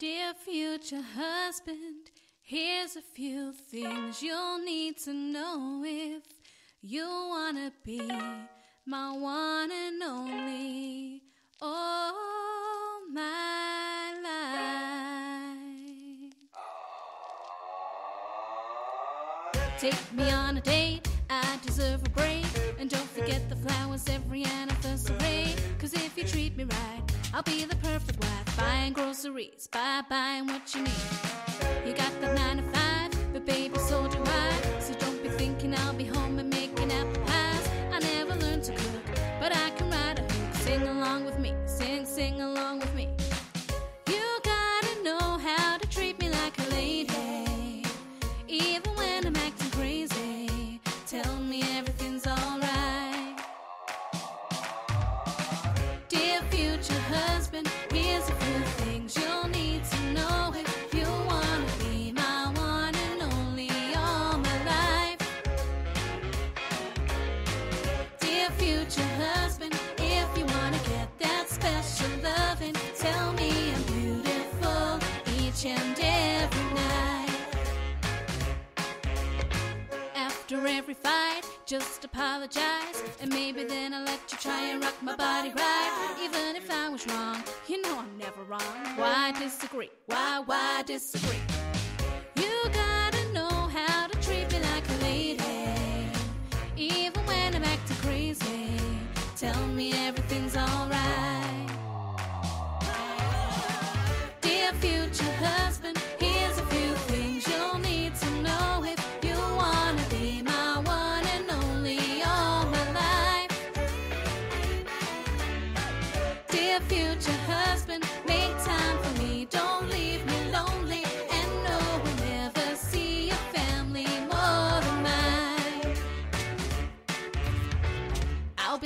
Dear future husband, here's a few things you'll need to know if you wanna be my one and only. All my life. Take me on a date, I deserve a break. And don't forget the flowers every anniversary. Cause if you treat me right, I'll be the perfect wife. Buying groceries, buy buying what you need. Future husband, if you wanna get that special loving, tell me I'm beautiful each and every night. After every fight, just apologize. And maybe then I'll let you try and rock my body right. Even if I was wrong, you know I'm never wrong. Why disagree? Why, why disagree? Tell me everything's alright. Dear future husband,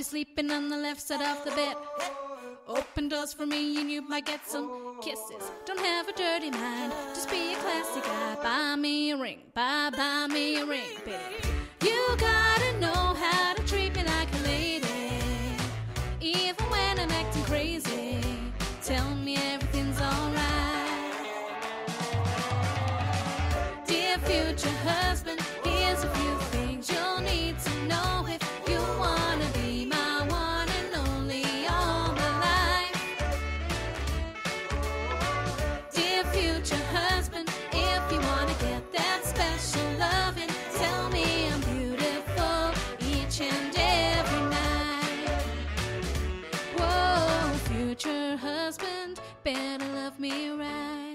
Sleeping on the left side of the bed. Open doors for me and you might get some kisses. Don't have a dirty mind, just be a classy guy. Buy me a ring, buy, buy me a ring, baby. You gotta know how to treat me like a lady. Even when I'm acting crazy, tell me everything's alright. Dear future husband, future husband, better love me right.